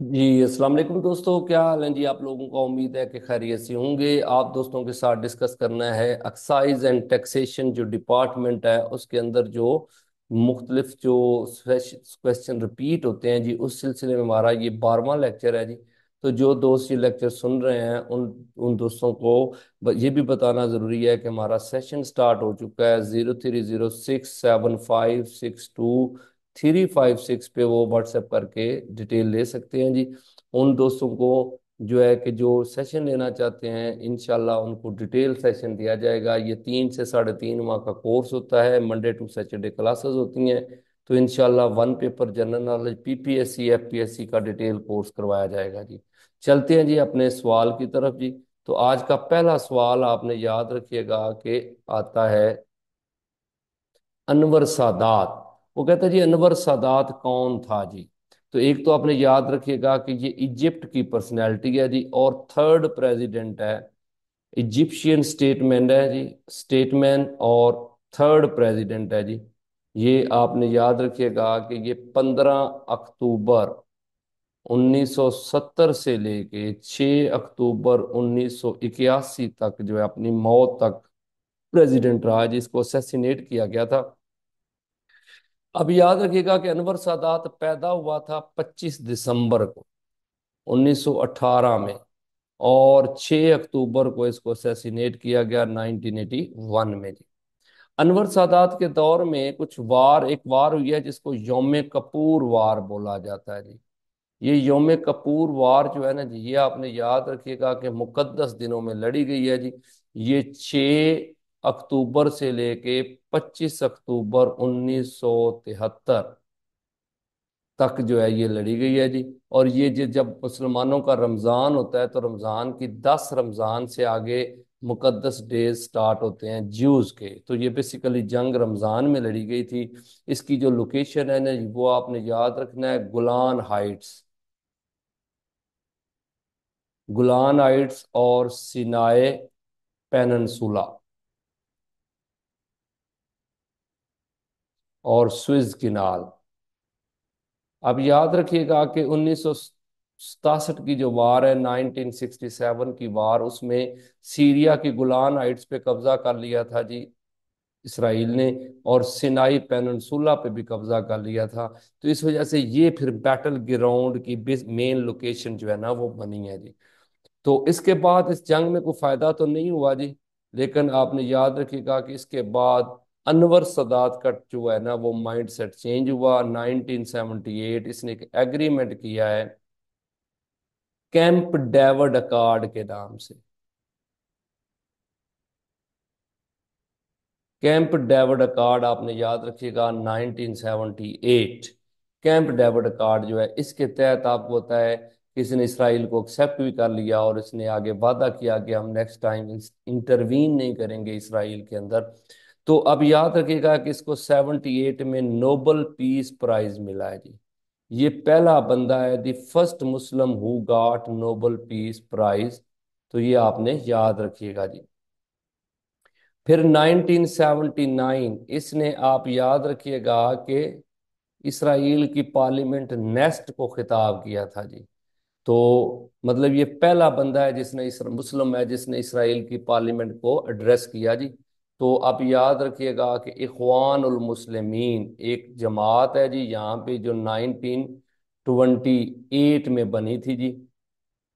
جی السلام علیکم دوستوں کیا حال ہیں جی آپ لوگوں کا امید ہے کہ خیریت سے ہوں گے۔ آپ دوستوں کے ساتھ ڈسکس کرنا ہے ایکسائز اینڈ ٹیکسیشن جو ڈپارٹمنٹ ہے، اس کے اندر جو مختلف جو کوشچن رپیٹ ہوتے ہیں۔ جی اس سلسلے میں ہمارا یہ بارہواں لیکچر ہے جی۔ تو جو دوست یہ لیکچر سن رہے ہیں، ان ان دوستوں کو یہ بھی بتانا ضروری ہے کہ ہمارا سیشن سٹارٹ ہو چکا ہے۔ Zero three zero six seven five six two three five six پہ وہ واٹس ایپ کر کے ڈیٹیل لے سکتے ہیں جی۔ ان دوستوں کو جو ہے کہ جو سیشن لینا چاہتے ہیں، انشاءاللہ ان کو ڈیٹیل سیشن دیا جائے گا۔ یہ تین سے ساڑھے تین ماہ کا کورس ہوتا ہے، منڈے ٹو سیچرڈے کلاسز ہوتی ہیں۔ تو انشاءاللہ one paper general knowledge, P P S C, F P S C کا ڈیٹیل کورس کروایا جائے گا جی۔ چلتے ہیں جی اپنے سوال کی طرف جی۔ تو آج کا پہلا سوال آپ نے یاد رکھیے گا کہ آتا ہے انور سادات۔ وہ کہتا ہے جی انور سادات کون تھا جی؟ تو ایک تو آپ نے یاد رکھیے گا کہ یہ ایجپٹ کی پرسنالٹی ہے جی اور تھرڈ پریزیڈنٹ ہے ایجپشین سٹیٹمنٹ ہے جی سٹیٹمنٹ اور تھرڈ پریزیڈنٹ ہے جی۔ یہ آپ نے یاد رکھیے گا کہ یہ پندرہ اکتوبر انیس سو ستر سے لے کے چھ اکتوبر انیس سو اکیاسی تک جو ہے اپنی موت تک پریزیڈنٹ رہا جس جی، کو اسیسینیٹ کیا گیا تھا۔ اب یاد رکھیے گا کہ انور سادات پیدا ہوا تھا پچیس دسمبر کو، انیس سو اٹھارہ میں، اور چھ اکتوبر کو اس کو اسیسینیٹ کیا گیا نائنٹین ایٹی ون میں جی۔ انور سادات کے دور میں کچھ وار، ایک وار ہوئی ہے جس کو یوم کپور وار بولا جاتا ہے جی۔ یہ یوم کپور وار جو ہے نا جی یہ آپ نے یاد رکھیے گا کہ مقدس دنوں میں لڑی گئی ہے جی۔ یہ چھ اکتوبر سے لے کے پچیس اکتوبر انیس سو تہتر تک جو ہے یہ لڑی گئی ہے جی۔ اور یہ جی جب مسلمانوں کا رمضان ہوتا ہے تو رمضان کی دس رمضان سے آگے مقدس ڈیز سٹارٹ ہوتے ہیں جیوز کے۔ تو یہ بیسیکلی جنگ رمضان میں لڑی گئی تھی۔ اس کی جو لوکیشن ہے نا جی، وہ آپ نے یاد رکھنا ہے گلان ہائٹس۔ گلان ہائٹس اور سینائے پیننسولا۔ اور سوئز کنال۔ اب یاد رکھیے گا کہ انیس سو ستاسٹھ کی جو وار ہے، نائنٹین سکسٹی سیون کی وار، اس میں سیریا کی گلان ہائٹس پہ قبضہ کر لیا تھا جی اسرائیل نے، اور سینائی پیننسولا پہ بھی قبضہ کر لیا تھا۔ تو اس وجہ سے یہ پھر بیٹل گراؤنڈ کی مین لوکیشن جو ہے نا، وہ بنی ہے جی۔ تو اس کے بعد اس جنگ میں کوئی فائدہ تو نہیں ہوا جی لیکن آپ نے یاد رکھیے گا کہ اس کے بعد انور سادات کا جو ہے نا وہ مائنڈ سیٹ چینج ہوا نائنٹین سیونٹی ایٹ اس نے ایک ایگریمنٹ کیا ہے کیمپ ڈیوڈ اکارڈ کے نام سے۔ کیمپ ڈیوڈ اکارڈ آپ نے یاد رکھیے گا nineteen seventy eight Camp David Accord جو ہے اس کے تحت آپ کو ہوتا ہے کسی نے اسرائیل کو ایکسیپٹ بھی کر لیا اور اس نے آگے وعدہ کیا کہ ہم نیکسٹ ٹائم انٹروین نہیں کریں گے اسرائیل کے اندر۔ تو اب یاد رکھیے گا کہ اس کو سیونٹی ایٹ میں نوبل پیس پرائز ملا ہے جی۔ یہ پہلا بندہ ہے، the first Muslim who got Nobel peace prize. تو یہ آپ نے یاد رکھیے گا جی۔ پھر نائنٹین سیونٹی نائن، اس نے آپ یاد رکھیے گا کہ اسرائیل کی پارلیمنٹ نیسٹ کو خطاب کیا تھا جی۔ تو مطلب یہ پہلا بندہ ہے جس نے مسلم ہے، جس نے اسرائیل کی پارلیمنٹ کو ایڈریس کیا جی۔ تو آپ یاد رکھیے گا کہ اخوان المسلمین ایک جماعت ہے جی یہاں پہ جو نائنٹین ٹونٹی ایٹ میں بنی تھی جی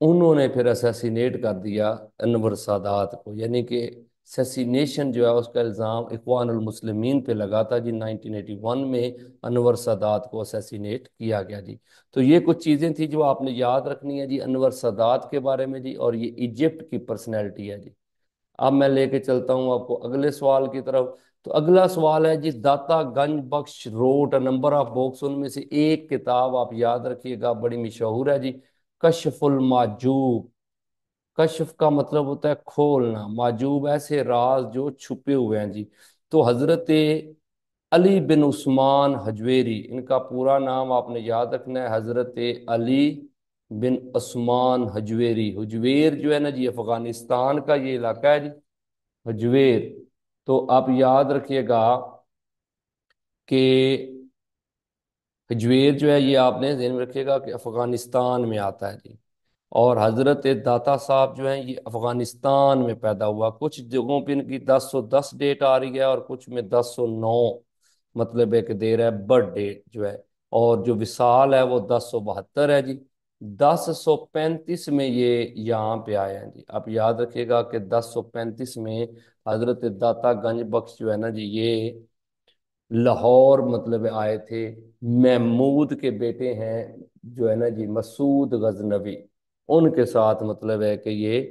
انہوں نے پھر اسیسینیٹ کر دیا انور سادات کو۔ یعنی کہ سیسینیشن جو ہے، اس کا الزام اخوان المسلمین پہ لگا تھا جی۔ نائنٹین ایٹی ون میں انور سادات کو اسیسینیٹ کیا گیا جی۔ تو یہ کچھ چیزیں تھیں جو آپ نے یاد رکھنی ہے جی انور سادات کے بارے میں جی اور یہ ایجپٹ کی پرسنالٹی ہے جی۔ اب میں لے کے چلتا ہوں آپ کو۔ اگلے سوال کی طرف۔ تو اگلا سوال ہے جی Data Ganj Bakhsh wrote number of books ان میں سے ایک کتاب آپ یاد رکھیے گا، بڑی مشہور ہے جی کشف الماجوب۔ کشف کا مطلب ہوتا ہے کھولنا۔ ماجوب ایسے راز جو چھپے ہوئے ہیں جی۔ تو حضرت علی بن عثمان حجویری، ان کا پورا نام آپ نے یاد رکھنا ہے، حضرت علی بن عثمان حجویری۔ حجویر جو ہے نا جی افغانستان کا یہ علاقہ ہے جی۔ حجویر۔ تو آپ یاد رکھیے گا کہ حجویر جو ہے، یہ آپ نے ذہن میں رکھے گا کہ افغانستان میں آتا ہے جی۔ اور حضرت داتا صاحب جو ہیں، یہ افغانستان میں پیدا ہوا۔ کچھ جگہوں پہ ان کی دس سو دس ڈیٹ آ رہی ہے اور کچھ میں دس سو نو مطلب ہے کہ دے رہا ہے برتھ ڈیٹ جو ہے۔ اور جو وصال ہے، وہ دس سو بہتر ہے جی۔ دس سو پینتیس میں یہ یہاں پہ آئے ہیں جی۔ آپ یاد رکھیے گا کہ دس سو پینتیس میں حضرت داتا گنج بخش جو ہے نا جی یہ لاہور مطلب آئے تھے۔ محمود کے بیٹے ہیں جو ہے نا جی مسعود غزنوی۔ ان کے ساتھ مطلب ہے کہ یہ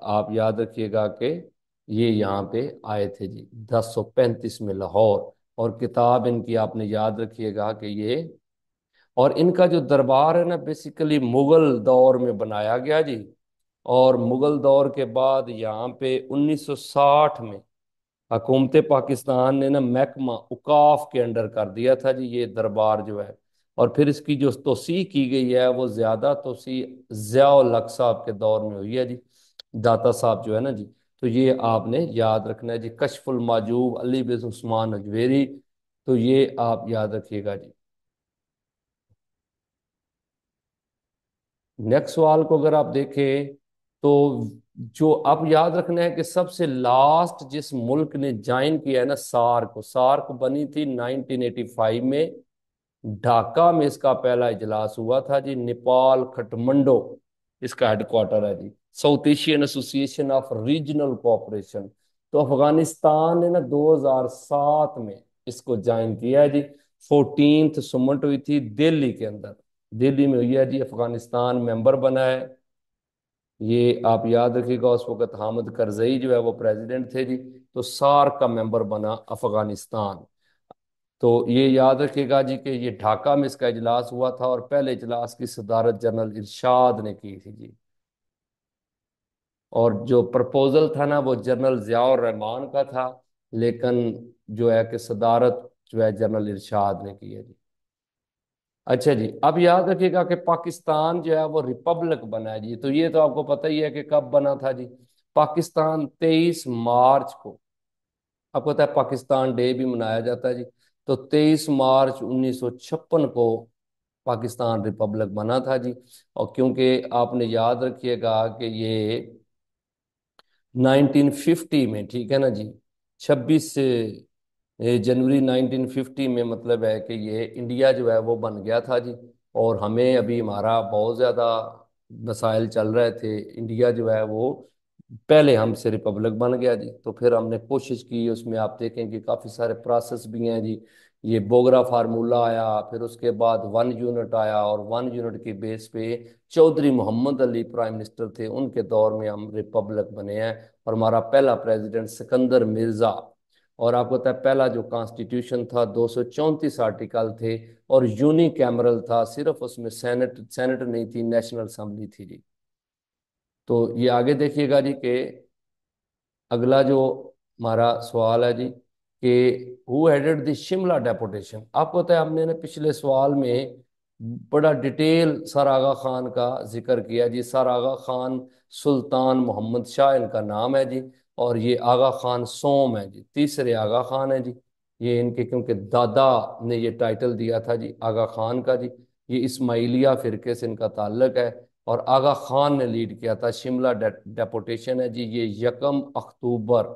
آپ یاد رکھیے گا کہ یہ یہاں پہ آئے تھے جی۔ دس سو پینتیس میں لاہور۔ اور کتاب ان کی آپ نے یاد رکھیے گا کہ یہ اور ان کا جو دربار ہے نا بیسیکلی مغل دور میں بنایا گیا جی۔ اور مغل دور کے بعد یہاں پہ انیس سو ساٹھ میں حکومت پاکستان نے نا محکمہ اوقاف کے انڈر کر دیا تھا جی یہ دربار جو ہے۔ اور پھر اس کی جو توسیع کی گئی ہے، وہ زیادہ توسیع ضیاء الحق صاحب کے دور میں ہوئی ہے جی۔ داتا صاحب جو ہے نا جی تو یہ آپ نے یاد رکھنا ہے جی کشف الماجوب علی بن عثمان اجویری، تو یہ آپ یاد رکھیے گا جی۔ نیکسٹ سوال کو اگر آپ دیکھیں تو جو آپ یاد رکھنا ہے کہ سب سے لاسٹ جس ملک نے جائن کیا ہے نا سارک سارک بنی تھی نائنٹین ایٹی فائیو میں۔ ڈھاکہ میں اس کا پہلا اجلاس ہوا تھا جی نیپال، کھٹمنڈو۔ اس کا ہیڈ کوارٹر ہے جی۔ South Asian Association of Regional Cooperation تو افغانستان نے نا دو ہزار سات میں اس کو جائن کیا ہے جی۔ فورٹینتھ سمنٹ ہوئی تھی دلی کے اندر۔ دلی میں ہوئی ہے جی افغانستان ممبر بنا ہے۔ یہ آپ یاد رکھیے گا، اس وقت حامد کرزئی جو ہے وہ پریزیڈنٹ تھے جی تو سارک کا ممبر بنا افغانستان۔ تو یہ یاد رکھیے گا جی کہ یہ ڈھاکہ میں اس کا اجلاس ہوا تھا اور پہلے اجلاس کی صدارت جنرل ارشاد نے کی تھی جی۔ اور جو پرپوزل تھا نا، وہ جنرل ضیاء الرحمان کا تھا، لیکن جو ہے کہ صدارت جو ہے جنرل ارشاد نے کی ہے جی۔ اچھا جی اب یاد رکھیے گا کہ پاکستان جو ہے وہ ریپبلک بنا ہے جی تو یہ تو آپ کو پتہ ہی ہے کہ کب بنا تھا جی۔ پاکستان تیئیس مارچ کو، آپ کو پتا ہے پاکستان ڈے بھی منایا جاتا ہے جی۔ تو تیئیس مارچ انیس سو چھپن کو پاکستان ریپبلک بنا تھا جی۔ اور کیونکہ آپ نے یاد رکھیے گا کہ یہ نائنٹین ففٹی میں، ٹھیک ہے نا جی چھبیس جنوری نائنٹین ففٹی میں مطلب ہے کہ یہ انڈیا جو ہے وہ بن گیا تھا جی اور ہمیں ابھی ہمارا بہت زیادہ مسائل چل رہے تھے۔ انڈیا جو ہے وہ پہلے ہم سے ریپبلک بن گیا جی تو پھر ہم نے کوشش کی، اس میں آپ دیکھیں کہ کافی سارے پروسیس بھی ہیں جی۔ یہ بوگرا فارمولہ آیا، پھر اس کے بعد ون یونٹ آیا، اور ون یونٹ کی بیس پہ چودھری محمد علی پرائم منسٹر تھے۔ ان کے دور میں ہم ریپبلک بنے ہیں۔ اور ہمارا پہلا پریزیڈنٹ سکندر مرزا اور آپ کو پتا ہے پہلا جو کانسٹیٹیوشن تھا، دو سو چونتیس آرٹیکل تھے اور یونی کیمرل تھا، صرف اس میں سینٹ سینٹ نہیں تھی نیشنل اسمبلی تھی جی۔ تو یہ آگے دیکھیے گا جی کہ اگلا جو ہمارا سوال ہے جی کہ who headed the Shimla deputation آپ کو پتا ہے، ہم نے پچھلے سوال میں بڑا ڈیٹیل سر آغا خان کا ذکر کیا جی۔ سر آغا خان سلطان محمد شاہ، ان کا نام ہے جی۔ اور یہ آغا خان سوم ہے جی تیسرے آغا خان ہے جی۔ یہ ان کے، کیونکہ دادا نے یہ ٹائٹل دیا تھا جی آغا خان کا جی۔ یہ اسماعیلیہ فرقے سے ان کا تعلق ہے اور آغا خان نے لیڈ کیا تھا۔ شملہ ڈیپوٹیشن ہے جی یہ یکم اکتوبر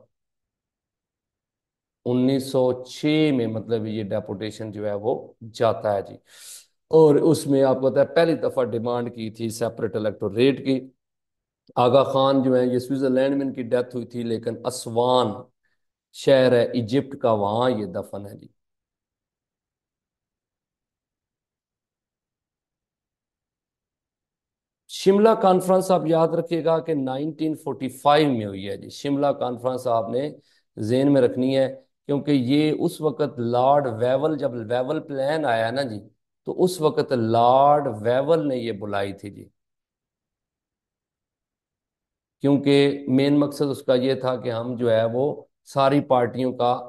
انیس سو چھ میں مطلب یہ ڈیپوٹیشن جو ہے وہ جاتا ہے جی۔ اور اس میں آپ کو پتا ہے، پہلی دفعہ ڈیمانڈ کی تھی سیپریٹ الیکٹوریٹ کی۔ آغا خان جو ہے یہ سوئٹزرلینڈ میں ان کی ڈیتھ ہوئی تھی، لیکن اسوان شہر ہے ایجپٹ کا وہاں یہ دفن ہے جی۔ شملہ کانفرنس آپ یاد رکھیے گا کہ نائنٹین فورٹی فائیو میں ہوئی ہے جی۔ شملہ کانفرنس آپ نے ذہن میں رکھنی ہے، کیونکہ یہ اس وقت لارڈ ویول، جب ویول پلان آیا نا جی تو اس وقت لارڈ ویول نے یہ بلائی تھی جی۔ کیونکہ مین مقصد اس کا یہ تھا کہ ہم جو ہے وہ ساری پارٹیوں کا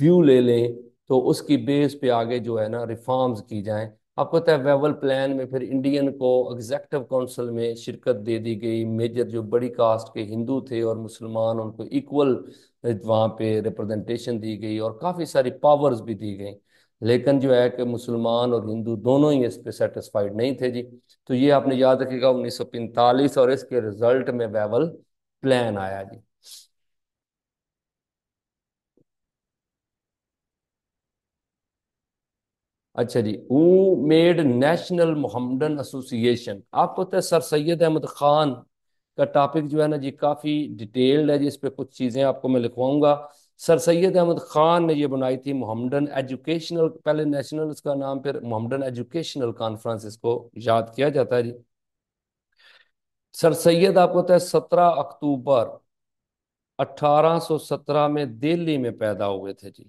ویو لے لیں تو اس کی بیس پہ آگے جو ہے نا ریفارمز کی جائیں۔ آپ کو ہے ویول پلان میں پھر انڈین کو ایگزیکٹو کونسل میں شرکت دے دی گئی۔ میجر جو بڑی کاسٹ کے ہندو تھے اور مسلمان، ان کو ایکول وہاں پہ ریپرزنٹیشن دی گئی اور کافی ساری پاورز بھی دی گئیں۔ لیکن جو ہے کہ مسلمان اور ہندو دونوں ہی اس پہ سیٹسفائیڈ نہیں تھے جی۔ تو یہ آپ نے یاد رکھے گا انیس سو پینتالیس اور اس کے رزلٹ میں بیول پلان آیا جی۔ اچھا جی میڈ نیشنل محمدن ایسوسیشن آپ کو سر سید احمد خان کا ٹاپک جو ہے نا جی کافی ڈیٹیلڈ ہے جی اس پہ کچھ چیزیں آپ کو میں لکھواؤں گا۔ سر سید احمد خان نے یہ بنائی تھی محمدن ایجوکیشنل، پہلے نیشنل اس کا نام، پھر محمدن ایجوکیشنل کانفرنس، اس کو یاد کیا جاتا ہے جی۔ سر سید، آپ کو ہے سترہ اکتوبر اٹھارہ سو سترہ میں دہلی میں پیدا ہوئے تھے جی۔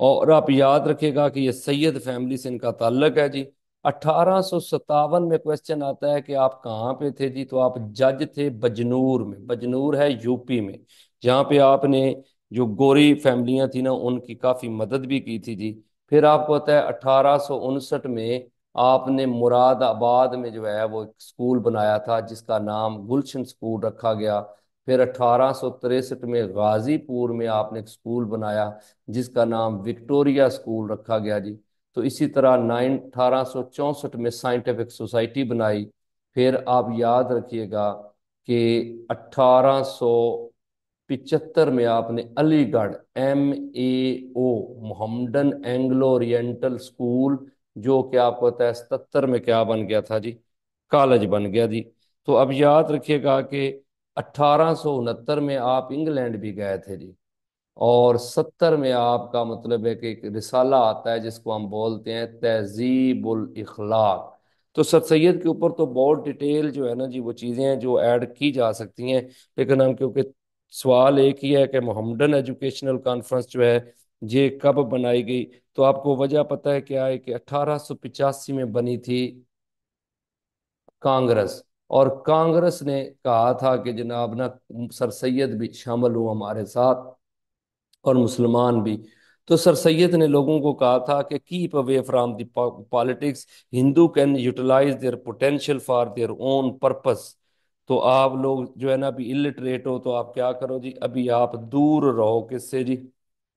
اور آپ یاد رکھے گا کہ یہ سید فیملی سے ان کا تعلق ہے جی۔ اٹھارہ سو ستاون میں کوشچن آتا ہے کہ آپ کہاں پہ تھے جی؟ تو آپ جج تھے بجنور میں، بجنور ہے یو پی میں، جہاں پہ آپ نے جو گوری فیملیاں تھیں نا، ان کی کافی مدد بھی کی تھی جی۔ پھر آپ کو ہوتا ہے، اٹھارہ سو انسٹھ میں آپ نے مراد آباد میں جو ہے وہ ایک سکول بنایا تھا، جس کا نام گلشن سکول رکھا گیا۔ پھر اٹھارہ سو تریسٹھ میں غازی پور میں آپ نے ایک سکول بنایا، جس کا نام وکٹوریا سکول رکھا گیا جی۔ تو اسی طرح نائن، اٹھارہ سو چونسٹھ میں سائنٹیفک سوسائٹی بنائی۔ پھر آپ یاد رکھیے گا کہ اٹھارہ سو پچہتر میں آپ نے Aligarh M A O Muhammadan Anglo Oriental school, جو کہ آپ کو ہے ستر میں کیا بن گیا تھا جی کالج بن گیا جی۔ تو اب یاد رکھیے گا کہ اٹھارہ سو انہتر میں آپ انگلینڈ بھی گئے تھے جی۔ اور ستر میں آپ کا مطلب ہے کہ ایک رسالہ آتا ہے جس کو ہم بولتے ہیں تہذیب الاخلاق۔ تو سر سید کے اوپر تو بہت ڈیٹیل جو ہے نا جی وہ چیزیں ہیں جو ایڈ کی جا سکتی ہیں، لیکن ہم کیونکہ سوال ایک ہی ہے کہ محمدن ایجوکیشنل کانفرنس جو ہے یہ کب بنائی گئی؟ تو آپ کو وجہ پتہ ہے کیا ہے کہ اٹھارہ سو پچاسی میں بنی تھی کانگریس۔ اور کانگریس نے کہا تھا کہ جناب نا سر سید بھی شامل ہوں ہمارے ساتھ اور مسلمان بھی۔ تو سر سید نے لوگوں کو کہا تھا کہ keep away from the politics Hindu can utilize their potential for their own purpose تو آپ لوگ جو ہے نا ابھی الٹریٹ ہو تو آپ کیا کرو جی؟ ابھی آپ دور رہو کس سے جی؟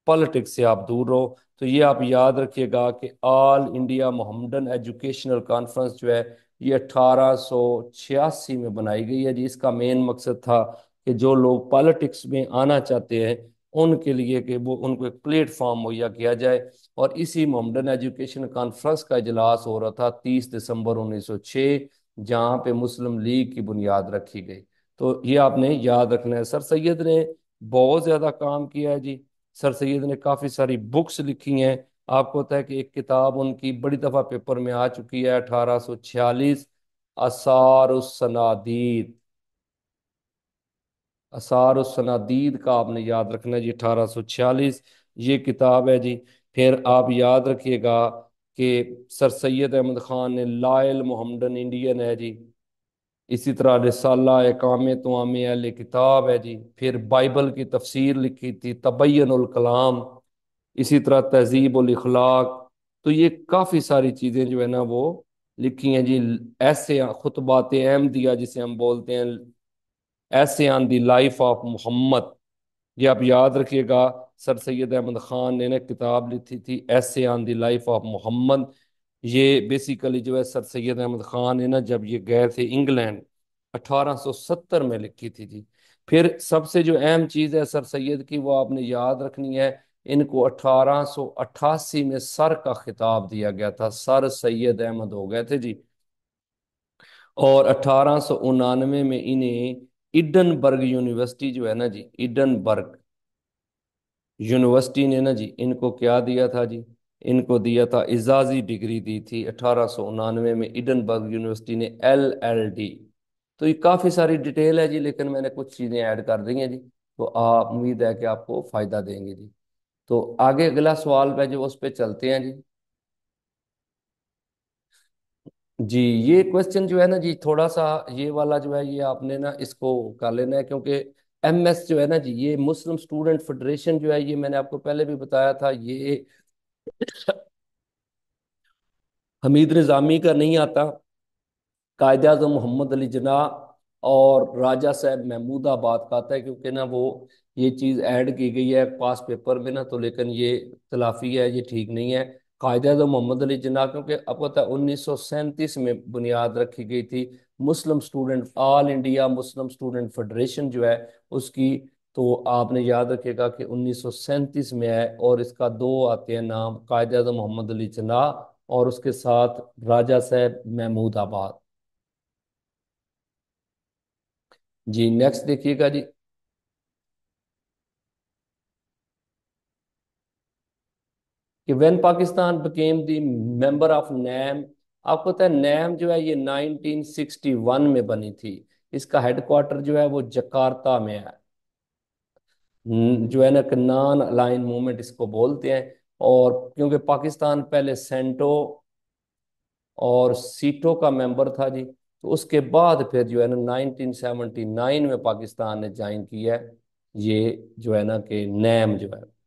پالیٹکس سے آپ دور رہو۔ تو یہ آپ یاد رکھیے گا کہ All India Mohammedan Educational Conference جو ہے یہ اٹھارہ سو چھیاسی میں بنائی گئی ہے جی۔ اس کا مین مقصد تھا کہ جو لوگ پالیٹکس میں آنا چاہتے ہیں، ان کے لیے کہ وہ ان کو ایک پلیٹ فارم مہیا کیا جائے۔ اور اسی محمدن ایجوکیشن کانفرنس کا اجلاس ہو رہا تھا تیس دسمبر انیس سو چھ۔ جہاں پہ مسلم لیگ کی بنیاد رکھی گئی۔ تو یہ آپ نے یاد رکھنا ہے۔ سر سید نے بہت زیادہ کام کیا ہے جی۔ سر سید نے کافی ساری بکس لکھی ہیں۔ آپ کو ہوتا ہے کہ ایک کتاب ان کی بڑی دفعہ پیپر میں آ چکی ہے، اٹھارہ سو چھیالیس۔ اثار السنادید اثار السنادید کا آپ نے یاد رکھنا ہے جی اٹھارہ سو چھیالیس۔ یہ کتاب ہے جی۔ پھر آپ یاد رکھیے گا کہ سر سید احمد خان نے لائل محمدن انڈین ہے جی۔ اسی طرح رسالہ اقام تو عام اہل کتاب ہے جی۔ پھر بائبل کی تفسیر لکھی تھی، تبین الکلام۔ اسی طرح تہذیب الاخلاق۔ تو یہ کافی ساری چیزیں جو ہے نا وہ لکھی ہیں جی۔ ایسے خطبات احمدیہ جسے ہم بولتے ہیں، ایسے آن دی لائف آف محمد۔ یہ آپ یاد رکھیے گا سر سید احمد خان نے نا کتاب لکھی تھی، ایسے آن دی لائف آف محمد۔ یہ بیسیکلی جو ہے سر سید احمد خان نے نا جب یہ گئے تھے انگلینڈ، اٹھارہ سو ستر میں لکھی تھی جی۔ پھر سب سے جو اہم چیز ہے سر سید کی، وہ آپ نے یاد رکھنی ہے، ان کو اٹھارہ سو اٹھاسی میں سر کا خطاب دیا گیا تھا، سر سید احمد ہو گئے تھے جی۔ اور اٹھارہ سو انانوے میں انہیں ایڈن برگ یونیورسٹی جو ہے نا جی ایڈن برگ یونیورسٹی نے نا جی ان کو کیا دیا تھا جی؟ ان کو دیا تھا اعزازی ڈگری دی تھی اٹھارہ سو انانوے میں ایڈن برگ یونیورسٹی نے ایل ایل ڈی۔ تو یہ کافی ساری ڈیٹیل ہے جی لیکن میں نے کچھ چیزیں ایڈ کر دی ہیں جی تو آپ امید ہے کہ آپ کو فائدہ دیں گے جی۔ تو آگے اگلا سوال پہ جو اس پہ چلتے ہیں جی۔ جی یہ کوشچن جو ہے نا جی تھوڑا سا یہ والا جو ہے، یہ آپ نے نا اس کو کر لینا ہے، کیونکہ ایم ایس جو ہے نا جی یہ مسلم اسٹوڈنٹ فیڈریشن جو ہے، یہ میں نے آپ کو پہلے بھی بتایا تھا، یہ حمید نظامی کا نہیں آتا۔ قائد اعظم محمد علی جناح اور راجہ صاحب محمود آباد کا آتا ہے، کیونکہ نا وہ یہ چیز ایڈ کی گئی ہے، پاس پیپر میں نا، تو لیکن یہ تلافی ہے، یہ ٹھیک نہیں ہے۔ قائد اعظم محمد علی جناح، کیونکہ آپ کو پتا ہے انیس سو سینتیس میں بنیاد رکھی گئی تھی، Muslim student All India Muslim Student Federation جو ہے، اس کی تو آپ نے یاد رکھے گا کہ انیس سو سینتیس میں ہے اور اس کا دو آتے ہیں نام قائد اعظم محمد علی جناح اور اس کے ساتھ راجہ صاحب محمود آباد۔ جی نیکسٹ دیکھیے گا جی۔ کہ when Pakistan became the member of NAM آپ کو پتا ہے نیم جو ہے یہ نائنٹین سکسٹی ون میں بنی تھی۔ اس کا ہیڈ کوارٹر جو ہے وہ جکارتا میں ہے۔ جو ہے نا کہ نان الائن مومنٹ اس کو بولتے ہیں۔ اور کیونکہ پاکستان پہلے سینٹو اور سیٹو کا ممبر تھا جی تو اس کے بعد پھر جو ہے نا نائنٹین سیونٹی نائن میں پاکستان نے جائن کیا ہے۔ یہ جو ہے نا کہ نیم جو ہے۔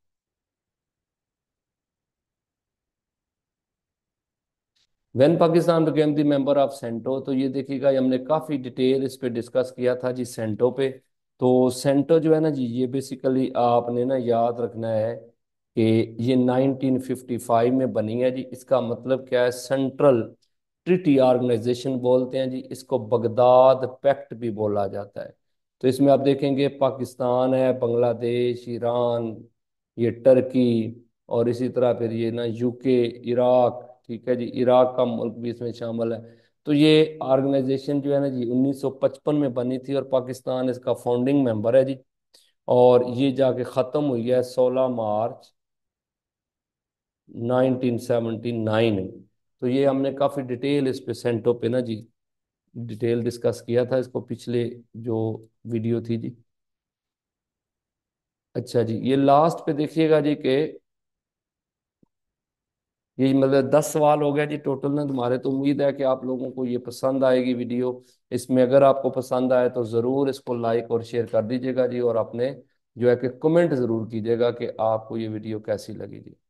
When Pakistan became the member of CENTO تو یہ دیکھیے گا ہم نے کافی ڈیٹیل اس پہ ڈسکس کیا تھا جی سینٹو پہ۔ تو سینٹو جو ہے نا جی یہ بیسیکلی آپ نے نا یاد رکھنا ہے کہ یہ نائنٹین ففٹی فائیو میں بنی ہے جی۔ اس کا مطلب کیا ہے؟ سینٹرل ٹریٹی آرگنائزیشن بولتے ہیں جی۔ اس کو بغداد پیکٹ بھی بولا جاتا ہے۔ تو اس میں آپ دیکھیں گے پاکستان ہے، بنگلہ دیش، ایران، یہ ٹرکی اور اسی طرح پھر یہ نا یو کے عراق ٹھیک ہے جی عراق کا ملک بھی اس میں شامل ہے۔ تو یہ آرگنائزیشن جو ہے نا جی انیس سو پچپن میں بنی تھی اور پاکستان اس کا فاؤنڈنگ ممبر ہے جی۔ اور یہ جا کے ختم ہوئی ہے سولہ مارچ نائنٹین سیونٹی نائن میں۔ تو یہ ہم نے کافی ڈیٹیل اس پہ سینٹو پہ نا جی ڈیٹیل ڈسکس کیا تھا۔ اس کو پچھلے جو ویڈیو تھی جی۔ اچھا جی یہ لاسٹ پہ دیکھیے گا جی کہ یہ مطلب دس سوال ہو گیا جی ٹوٹل نا، تمہارے تو امید ہے کہ آپ لوگوں کو یہ پسند آئے گی ویڈیو۔ اس میں اگر آپ کو پسند آئے تو ضرور اس کو لائک اور شیئر کر دیجیے گا جی اور اپنے جو ہے کہ کمنٹ ضرور کیجیے گا کہ آپ کو یہ ویڈیو کیسی لگی جی۔